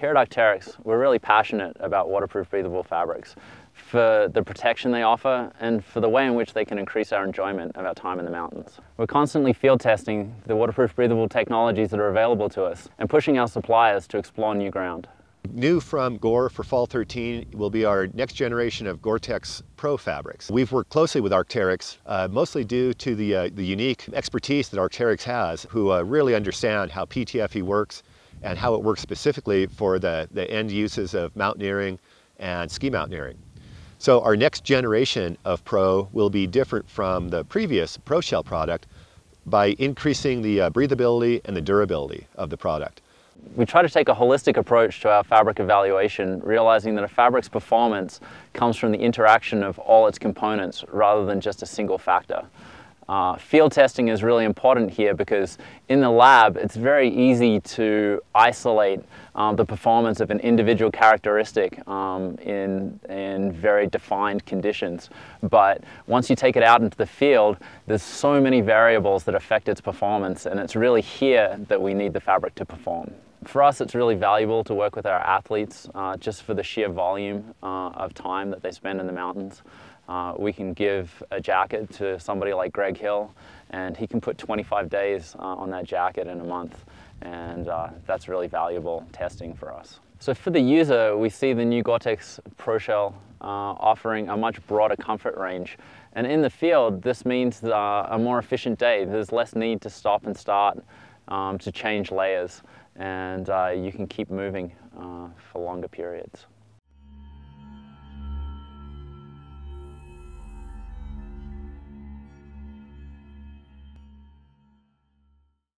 Here at we're really passionate about waterproof breathable fabrics for the protection they offer and for the way in which they can increase our enjoyment of our time in the mountains. We're constantly field testing the waterproof breathable technologies that are available to us and pushing our suppliers to explore new ground. New from Gore for Fall 13 will be our next generation of Gore-Tex Pro fabrics. We've worked closely with Arc'teryx, uh, mostly due to the, uh, the unique expertise that Arc'teryx has, who uh, really understand how PTFE works and how it works specifically for the, the end uses of mountaineering and ski mountaineering. So our next generation of Pro will be different from the previous Pro Shell product by increasing the uh, breathability and the durability of the product. We try to take a holistic approach to our fabric evaluation, realizing that a fabric's performance comes from the interaction of all its components rather than just a single factor. Uh, field testing is really important here because in the lab it's very easy to isolate um, the performance of an individual characteristic um, in, in very defined conditions. But once you take it out into the field, there's so many variables that affect its performance and it's really here that we need the fabric to perform. For us, it's really valuable to work with our athletes uh, just for the sheer volume uh, of time that they spend in the mountains. Uh, we can give a jacket to somebody like Greg Hill and he can put 25 days uh, on that jacket in a month and uh, that's really valuable testing for us. So for the user, we see the new Gore-Tex ProShell uh, offering a much broader comfort range. And in the field, this means a more efficient day. There's less need to stop and start um, to change layers and uh, you can keep moving for longer periods.